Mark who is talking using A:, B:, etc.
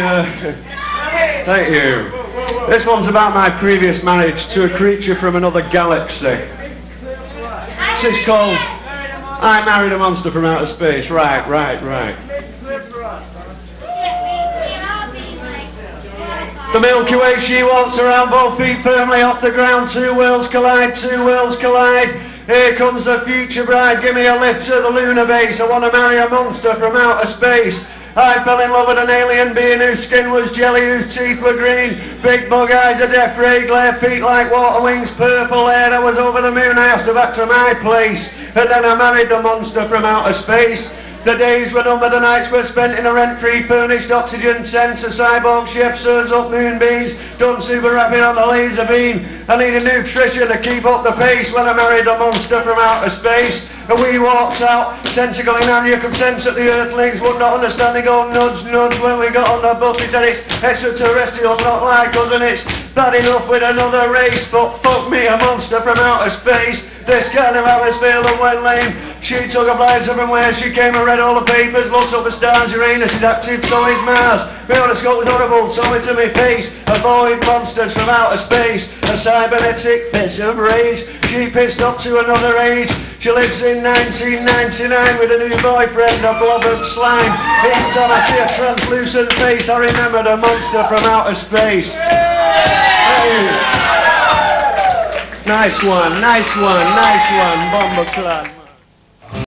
A: Uh, thank you. This one's about my previous marriage to a creature from another galaxy. This is called I Married a Monster from Outer Space. Right, right, right. The Milky Way, she walks around, both feet firmly off the ground. Two worlds collide, two worlds collide. Here comes the future bride, give me a lift to the lunar base. I want to marry a monster from outer space. I fell in love with an alien being whose skin was jelly, whose teeth were green. Big bug eyes, a death ray glare, feet like water wings, purple hair. I was over the moon, I asked her back to my place. And then I married the monster from outer space. The days were numbered, the nights were spent in a rent-free furnished oxygen sensor cyborg chef serves up moonbeams, done super rapid on the laser beam. I needed nutrition to keep up the pace when I married a monster from outer space. And we walked out, tentacle in hand, you could sense that the earthlings would not understand. They go nudge, nudge when we got on the bus. He said it's extraterrestrial, not like us, and it's bad enough with another race. But fuck me, a monster from outer space. This kind of atmosphere that went lame. She took a flight everywhere she came and read all the papers. Lots up the stars, Uranus is active, so is Mars. My horoscope was horrible, saw me to my face. Avoid monsters from outer space. A cybernetic fit of rage. She pissed off to another age. She lives in 1999 with a new boyfriend, a blob of slime. Each time I see a translucent face, I remember the monster from outer space. Hey. Nice one, nice one, nice one, Bomber Clan.